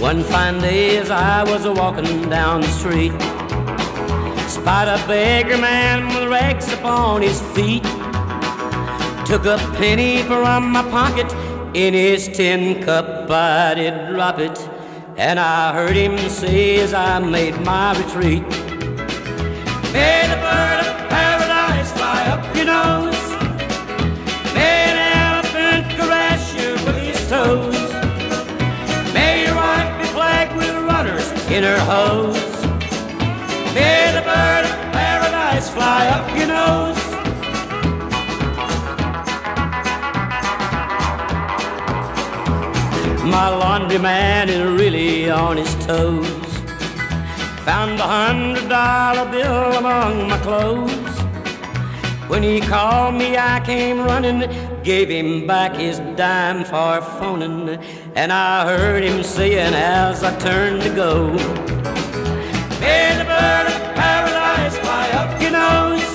One fine day as I was a walking down the street, spied a beggar man with rags upon his feet. Took a penny from my pocket, in his tin cup I did drop it, and I heard him say as I made my retreat. May the bird of paradise fly up you nose. Her hose. May the bird of paradise fly up your nose. My laundry man is really on his toes. Found a hundred dollar bill among my clothes. When he called me, I came running, gave him back his dime for phoning, and I heard him saying as I turned to go, May the bird of paradise fly up your nose.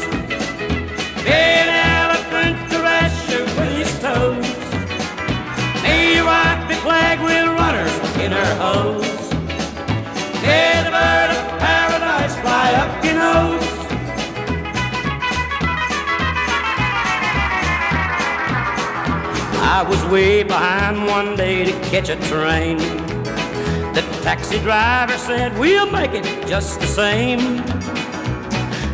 May an elephant caress you with his toes. May your wife be plagued with runners in her hose. I was way behind one day to catch a train. The taxi driver said, We'll make it just the same.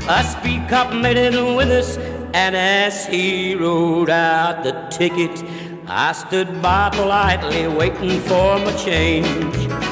A speed cop made it with us, and as he wrote out the ticket, I stood by politely waiting for my change.